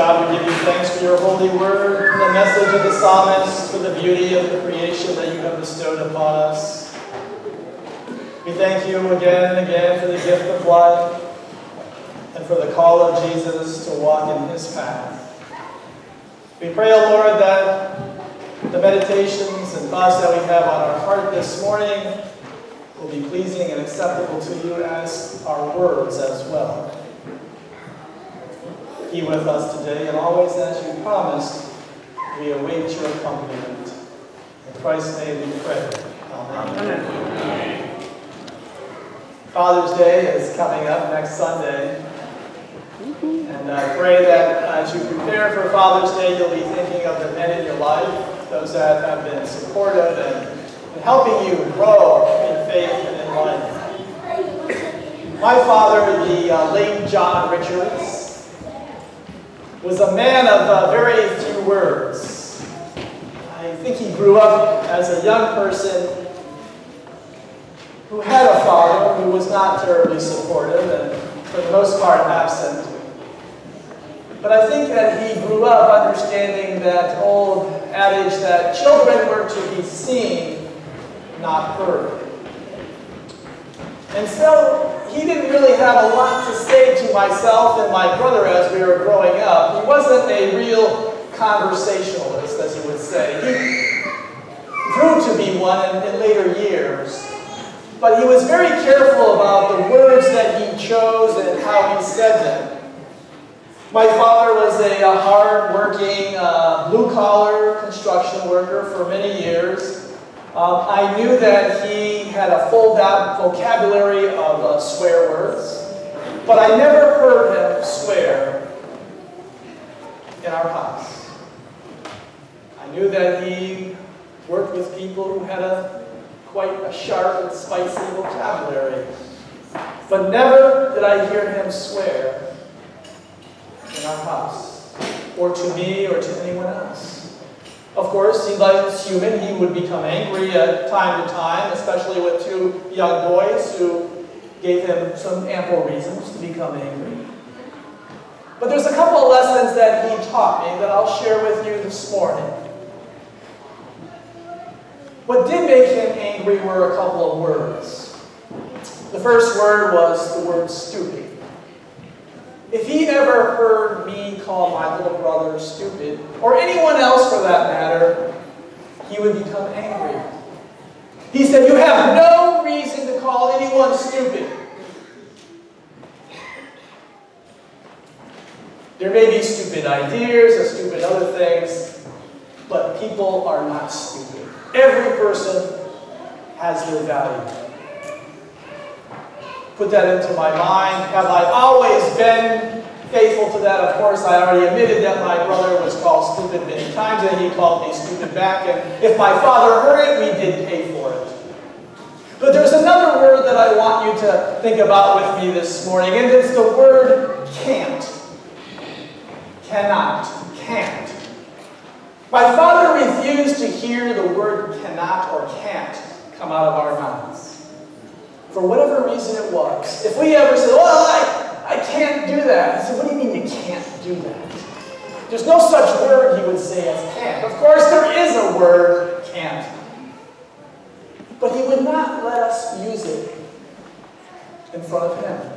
God, we give you thanks for your holy word, the message of the psalmist, for the beauty of the creation that you have bestowed upon us. We thank you again and again for the gift of life and for the call of Jesus to walk in his path. We pray, O Lord, that the meditations and thoughts that we have on our heart this morning will be pleasing and acceptable to you as our words as well. Be with us today, and always as you promised, we await your accompaniment. In Christ's name we pray. Amen. Amen. Father's Day is coming up next Sunday. And I pray that as you prepare for Father's Day, you'll be thinking of the men in your life, those that have been supportive and, and helping you grow in faith and in life. My father, the uh, late John Richards, was a man of uh, very few words. I think he grew up as a young person who had a father who was not terribly supportive and for the most part absent. But I think that he grew up understanding that old adage that children were to be seen, not heard. And so he didn't really have a lot to say to myself and my brother as we were growing up. He wasn't a real conversationalist, as you would say. He grew to be one in, in later years. But he was very careful about the words that he chose and how he said them. My father was a, a hard-working, uh, blue-collar construction worker for many years. Um, I knew that he had a full vocabulary of uh, swear words, but I never heard him swear in our house. I knew that he worked with people who had a quite a sharp and spicy vocabulary. But never did I hear him swear in our house, or to me, or to anyone else. Of course, he like human, he would become angry at time to time, especially with two young boys who gave him some ample reasons to become angry. But there's a couple of lessons that he taught me that I'll share with you this morning. What did make him angry were a couple of words. The first word was the word stupid. If he ever heard brother stupid, or anyone else for that matter, he would become angry. He said, You have no reason to call anyone stupid. There may be stupid ideas or stupid other things, but people are not stupid. Every person has their value. Put that into my mind. Have I always been faithful to that? Of course, I already admitted that my brother was called stupid many times, and he called me stupid back. And if my father heard it, we did pay for it. But there's another word that I want you to think about with me this morning, and it's the word can't. Cannot. Can't. My father refused to hear the word cannot or can't come out of our mouths. For whatever reason it was. If we ever said, well, I, I can't do that. I said, what do you mean you can't do that? There's no such word, he would say, as can't. Of course, there is a word, can't. But he would not let us use it in front of him.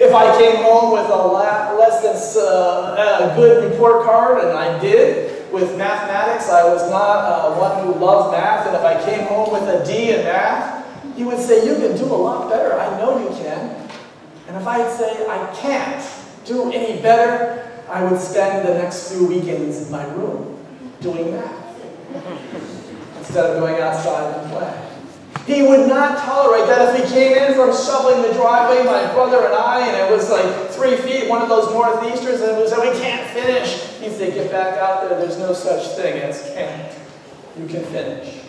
If I came home with a less than uh, a good report card, and I did, with mathematics. I was not uh, one who loved math, and if I came home with a D in math, he would say, you can do a lot better. I know you can. And if I'd say, I can't do any better, I would spend the next few weekends in my room doing math instead of going outside and play. He would not tolerate that if he came in from shoveling the driveway, my brother and I, and it was like three feet, one of those northeasters, and it was, we can't finish. He'd say, get back out there. There's no such thing as can't. You can finish.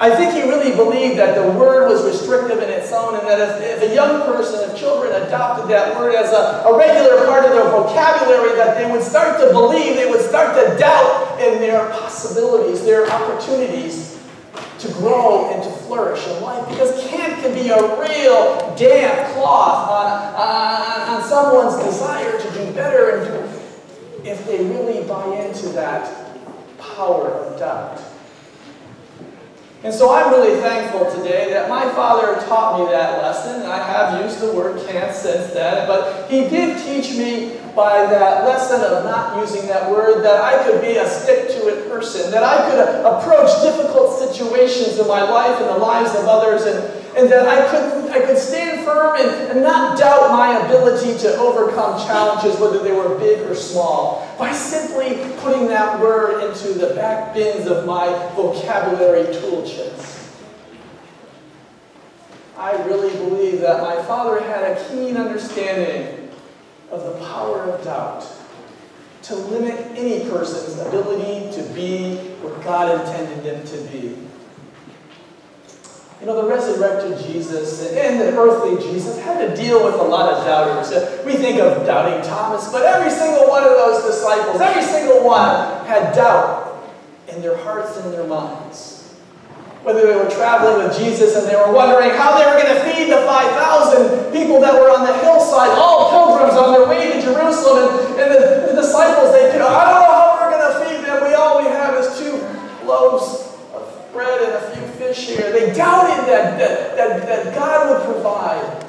I think he really believed that the word was restrictive in its own, and that if, if a young person, if children adopted that word as a, a regular part of their vocabulary, that they would start to believe, they would start to doubt in their possibilities, their opportunities to grow and to flourish in life because can't can be a real damp cloth on, on, on someone's desire to do better and do if they really buy into that power of doubt. And so I'm really thankful today that my father taught me that lesson. I have used the word can't since then, but he did teach me by that lesson of not using that word that I could be a stick-to-it person, that I could approach difficult situations in my life and the lives of others, and, and that I could, I could stand firm and, and not doubt my ability to overcome challenges, whether they were big or small, by simply putting that word into the back bins of my vocabulary tool. I really believe that my father had a keen understanding of the power of doubt to limit any person's ability to be what God intended them to be. You know, the resurrected Jesus and the earthly Jesus had to deal with a lot of doubters. We think of doubting Thomas, but every single one of those disciples, every single one had doubt in their hearts and their minds whether they were traveling with Jesus and they were wondering how they were going to feed the 5,000 people that were on the hillside, all pilgrims on their way to Jerusalem, and, and the, the, disciples, they, you know, I don't know how we're going to feed them. We all we have is two loaves of bread and a few fish here. They doubted that, that, that, that God would provide.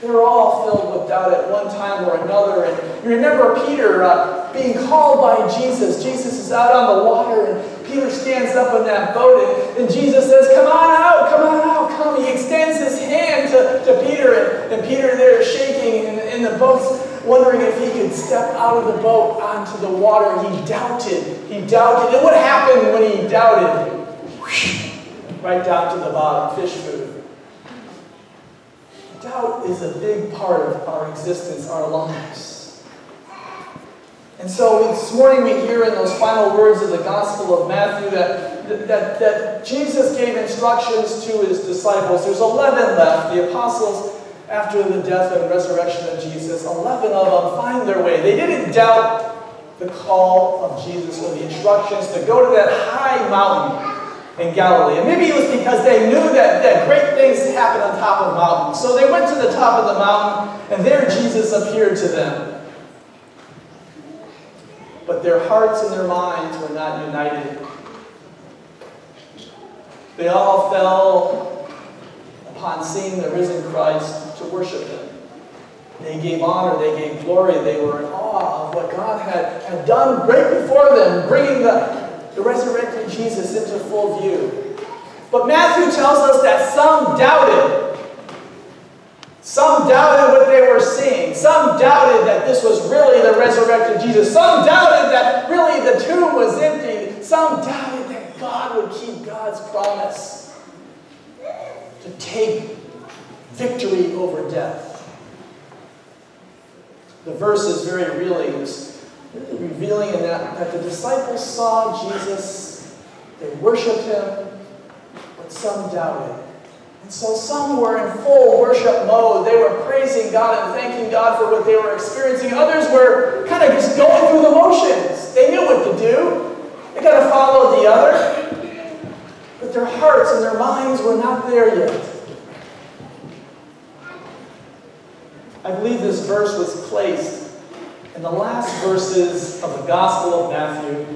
They were all filled with doubt at one time or another. And you remember Peter uh, being called by Jesus. Jesus is out on the water, and Peter stands up in that boat, and, and Jesus says, Come on out, come on out, come. He extends his hand to, to Peter, and, and Peter there shaking in, in the boat, wondering if he could step out of the boat onto the water. He doubted. He doubted. And what happened when he doubted? Right down to the bottom, fish food. Doubt is a big part of our existence, our lives. And so this morning we hear in those final words of the Gospel of Matthew that, that, that Jesus gave instructions to his disciples. There's 11 left. The apostles, after the death and resurrection of Jesus, 11 of them find their way. They didn't doubt the call of Jesus or the instructions to go to that high mountain in Galilee. And maybe it was because they knew that, that great things happen on top of mountains. So they went to the top of the mountain, and there Jesus appeared to them. But their hearts and their minds were not united. They all fell upon seeing the risen Christ to worship him. They gave honor, they gave glory, they were in awe of what God had, had done right before them, bringing the the resurrected Jesus into full view. But Matthew tells us that some doubted. Some doubted what they were seeing. Some doubted that this was really the resurrected Jesus. Some doubted that really the tomb was empty. Some doubted that God would keep God's promise to take victory over death. The verse is very revealing revealing in that, that the disciples saw Jesus, they worshiped him, but some doubted. And so some were in full worship mode. They were praising God and thanking God for what they were experiencing. Others were kind of just going through the motions. They knew what to do. They got to follow the other. But their hearts and their minds were not there yet. I believe this verse was placed in the last verses of the Gospel of Matthew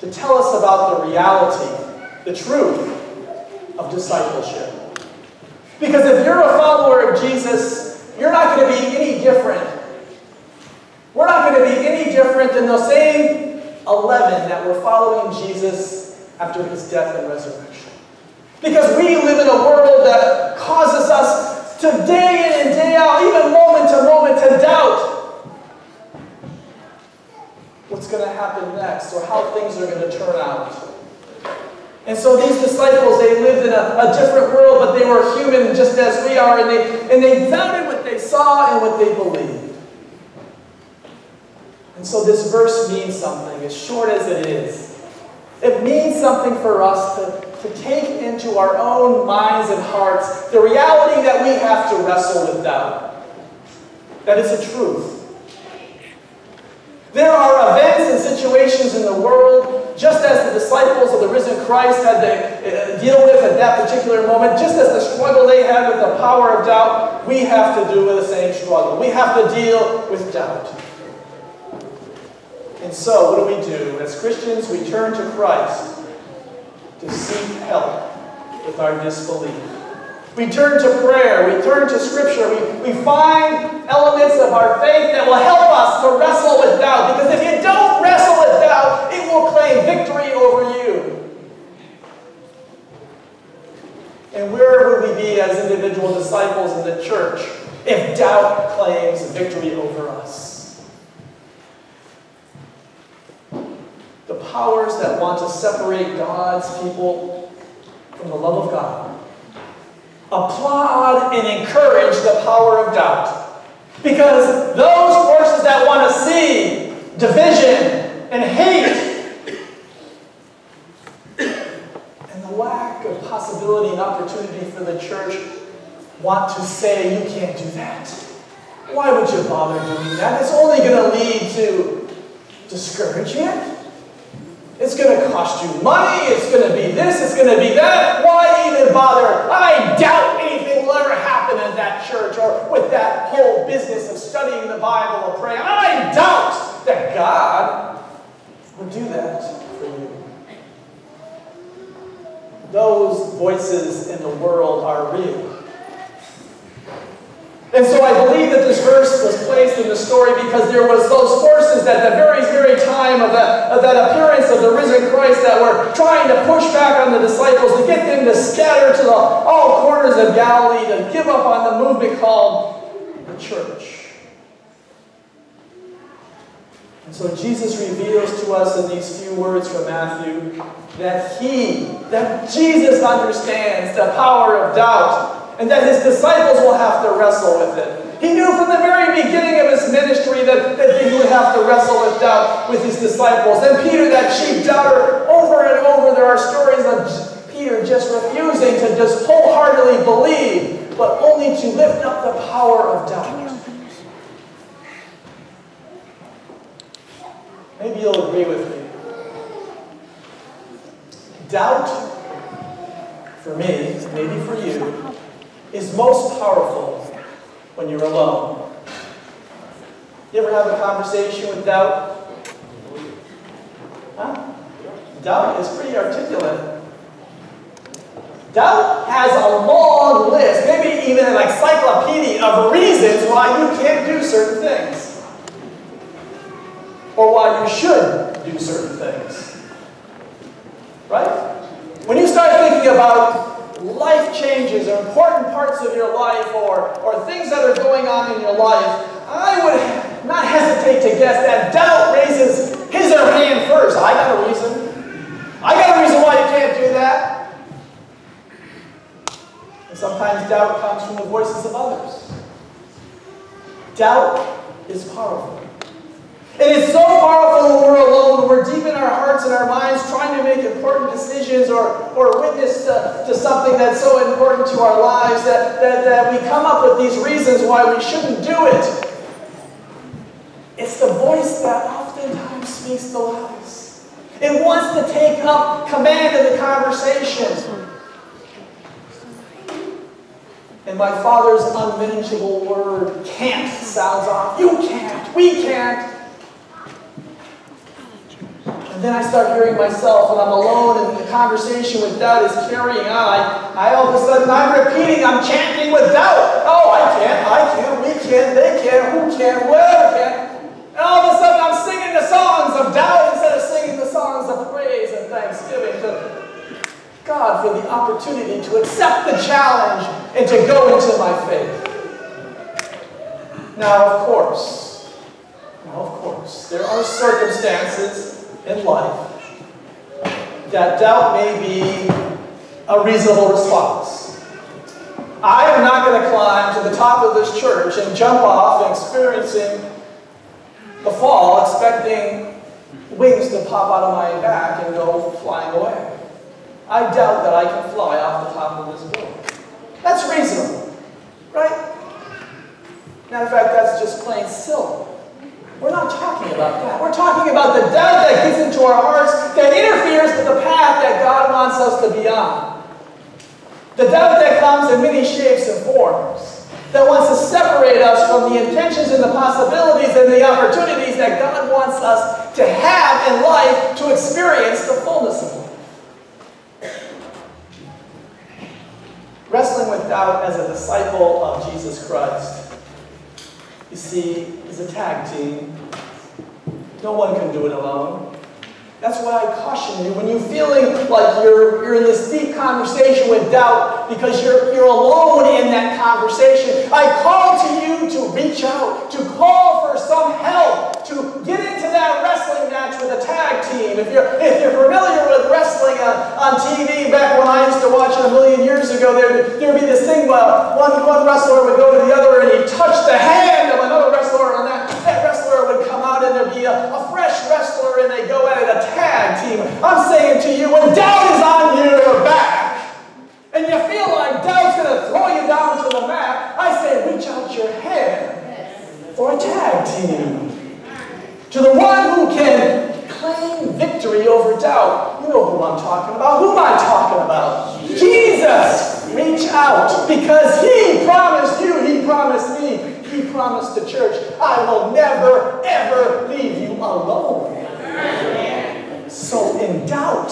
to tell us about the reality, the truth of discipleship. Because if you're a follower of Jesus, you're not going to be any different. We're not going to be any different than those same 11 that were following Jesus after his death and resurrection. Because we live in a world that causes us to day in and day out, even moment to moment, to doubt what's going to happen next or how things are going to turn out. And so these disciples, they lived in a, a, different world, but they were human just as we are, and they, and they doubted what they saw and what they believed. And so this verse means something, as short as it is. It means something for us to, to take into our own minds and hearts the reality that we have to wrestle with doubt. That is a truth. There are events and situations in the world, just as the disciples of the risen Christ had to uh, deal with at that particular moment, just as the struggle they had with the power of doubt, we have to do with the same struggle. We have to deal with doubt. And so, what do we do? As Christians, we turn to Christ to seek help with our disbelief. We turn to prayer, we turn to Scripture, we, we find elements of our faith that will help us to wrestle with doubt. Because if you don't wrestle with doubt, it will claim victory over you. And where would we be as individual disciples in the church if doubt claims victory over us? The powers that want to separate God's people from the love of God applaud and encourage the power of doubt. Because those forces that want to see division and hate and the lack of possibility and opportunity for the church want to say you can't do that. Why would you bother doing that? It's only going to lead to discouragement. It's going to cost you money. It's going to be this. It's going to be that. Why even bother? I doubt anything will ever happen in that church or with that whole business of studying the Bible or praying. I doubt that God would do that for you those voices in the world are real. And so I believe that this verse was placed in the story because there was those forces at the very, very time of, the, of that appearance of the risen Christ that were trying to push back on the disciples to get them to scatter to the, of Galilee, to give up on the movement called the church. And so Jesus reveals to us in these few words from Matthew that he, that Jesus understands the power of doubt and that his disciples will have to wrestle with it. He knew from the very beginning of his ministry that, that he would have to wrestle with doubt with his disciples. And Peter, that chief doubter, over and over there are stories of Peter just refusing to just wholeheartedly believe, but only to lift up the power of doubt. Maybe you'll agree with me. Doubt, for me, maybe for you, is most powerful when you're alone. You ever have a conversation with doubt? Huh? Doubt is pretty articulate. Doubt has a long list, maybe even an encyclopedia of reasons why you can't do certain things or why you should do certain things. Right? When you start thinking about life changes or important parts of your life or, or things that are going on in your life, I would not hesitate to guess that doubt raises his or her hand first. I got a reason. I got a reason why you can't do that. And sometimes doubt comes from the voices of others. Doubt is powerful. It is so powerful when we're alone, when we're deep in our hearts and our minds trying to make important decisions or, or witness to, to something that's so important to our lives that, that, that we come up with these reasons why we shouldn't do it. It's the voice that oftentimes speaks the loudest. It wants to take up command of the conversation. And my father's unmanageable word, can't, sounds off. You can't. We can't. And then I start hearing myself when I'm alone and the conversation with doubt is carrying on. I, I all of a sudden, I'm repeating, I'm chanting with doubt. Oh, I can't, I can't, we can't, they can't, who can't, whoever can't. And all of a sudden, I'm singing the songs of doubt instead of singing the songs of praise and thanksgiving to God for the opportunity to accept the challenge and to go into my faith. Now, of course, now, of course, there are circumstances in life that doubt may be a reasonable response. I am not going to climb to the top of this church and jump off experiencing the fall, expecting wings to pop out of my back and go flying away. I doubt that I can fly off the top of this building. That's reasonable, right? Matter of fact, that's just plain silly. We're not talking about that. We're talking about the doubt that gets into our hearts that interferes with the path that God wants us to be on. The doubt that comes in many shapes and forms, that wants to separate us from the intentions and the possibilities and the opportunities that God wants us to disciple of Jesus Christ, you see, is a tag team. No one can do it alone. That's why I caution you when you're feeling like you're, you're in this deep conversation with doubt because you're, you're alone in that conversation. I call to you to reach out, to call for some help, to get into that wrestling match with a tag team. If you're, if you're familiar with wrestling uh, on, on TV, back when I used to watch it a million years ago, there'd, there'd be this thing where one, one wrestler would go to the other and he'd touch the hand of another wrestler, and that, that wrestler would come out and there'd be a, a fresh wrestler and they go at it, a tag team. I'm saying to you, when doubt is on your back, and you feel like doubt's going to throw you down to the mat, I say reach out your hand for a tag team. To the one who can claim victory over doubt. You know who I'm talking about. Who am I talking about? Jesus. Reach out because he promised you, he promised me, he promised the church, I will never, ever leave you alone. So in doubt,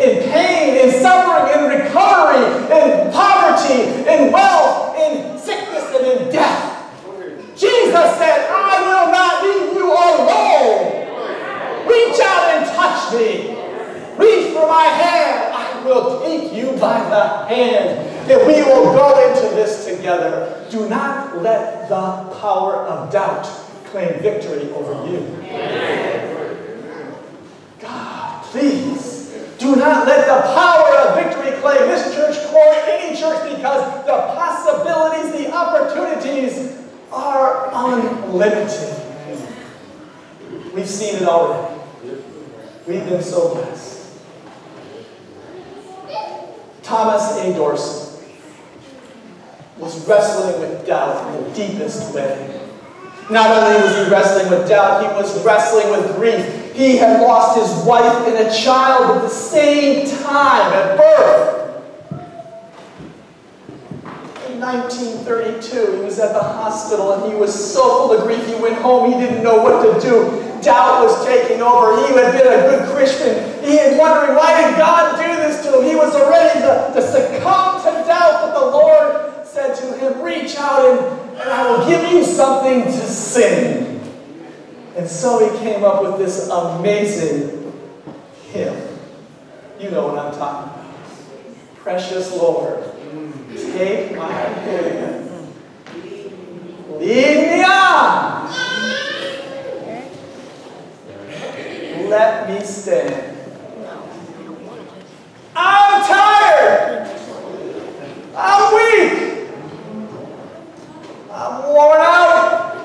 in pain, in suffering, in recovery, in poverty, in wealth, in sickness, and in death, Jesus said, I will not leave you alone. Reach out and touch me. Reach for my hand. I will take you by the hand. And we will go into this together. Do not let the power of doubt claim victory over you. God, please. Do not let the power of victory claim this church or any church because the possibilities, the opportunities are unlimited. We've seen it already. We've been so blessed. Thomas A. Was wrestling with doubt in the deepest way. Not only was he wrestling with doubt, he was wrestling with grief. He had lost his wife and a child at the same time at birth. 1932, he was at the hospital and he was so full of grief. He went home, he didn't know what to do. Doubt was taking over. He had been a good Christian. He had wondering, why did God do this to him? He was ready to, to succumb to doubt, but the Lord said to him, reach out and, and I will give you something to sing. And so he came up with this amazing hymn. You know what I'm talking about. Precious Lord, on. Let me stand. I'm tired. I'm weak. I'm worn out.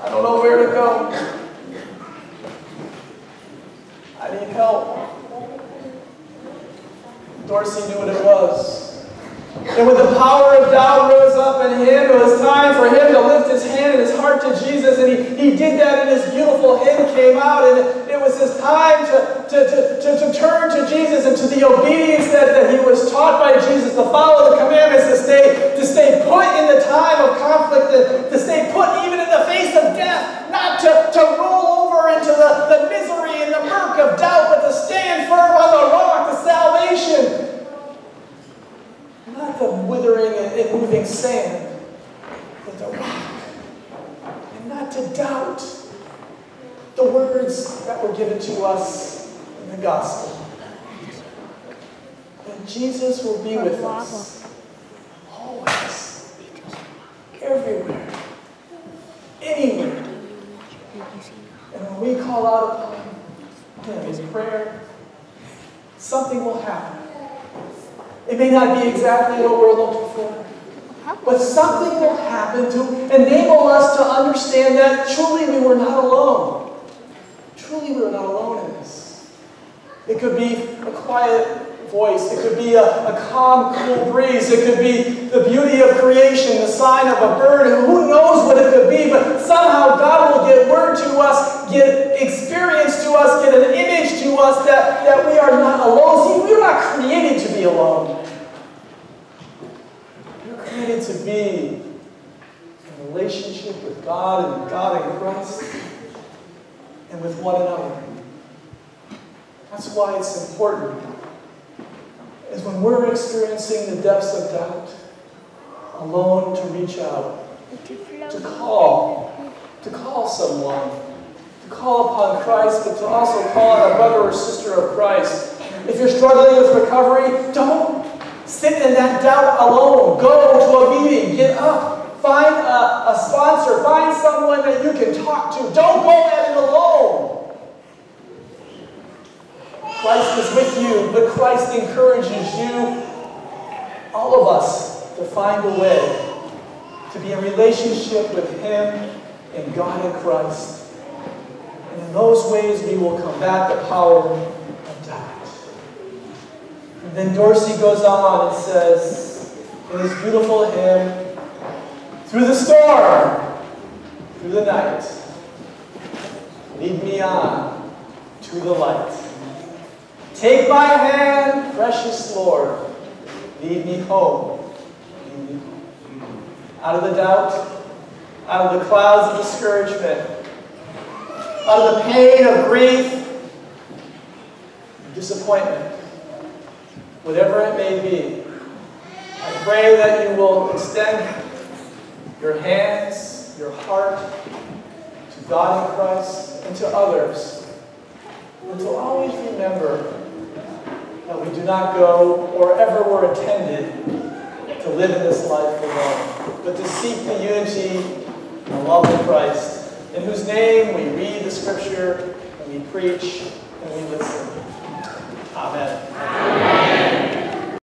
I don't know where to go. I need help. Dorsey knew what it was. And when the power of doubt rose up in him, it was time for him to lift his hand and his heart to Jesus. And he, he did that, and his beautiful hymn came out. And it, was his time to, to, to, to, to turn to Jesus and to the obedience that, that he was taught by Jesus, to follow the commandments, to stay, to stay put in the time of conflict, to, to stay put even in the face of death, not to, to roll over into the, the misery and the murk of doubt, but to stand firm on the rock of salvation not the withering and moving sand, but the rock. And not to doubt the words that were given to us in the gospel. That Jesus will be with us always, everywhere, anywhere. And when we call out upon Him in prayer, something will happen. It may not be exactly what we're looking for. But something will happen to enable us to understand that truly we were not alone. Truly we were not alone in this. It could be a quiet voice. It could be a, a calm, cool breeze. It could be the beauty of creation, the sign of a bird. Who knows what it could be, but somehow God will get word to us, get experience to us, get an image to us that, that we are not alone. See, we are not created to be alone. Created to be in relationship with God and God in Christ and with one another. That's why it's important is when we're experiencing the depths of doubt, alone to reach out, to call, to call someone, to call upon Christ, but to also call on a brother or sister of Christ. If you're struggling with recovery, don't sit in that doubt alone. Go to a meeting, get up, find a, a sponsor, find someone that you can talk to. Don't go at it alone. Christ is with you, but Christ encourages you, all of us, to find a way to be in relationship with Him and God in Christ. And in those ways, we will combat the power. And then Dorsey goes on and says, in his beautiful hymn, through the storm, through the night, lead me on to the light. Take my hand, precious Lord, lead me home. Lead me home. Out of the doubt, out of the clouds of discouragement, out of the pain of grief, disappointment, whatever it may be, I pray that you will extend your hands, your heart to God in Christ and to others, and to always remember that we do not go or ever were intended to live in this life alone, but to seek the unity and love of Christ, in whose name we read the scripture and we preach and we listen. Amen.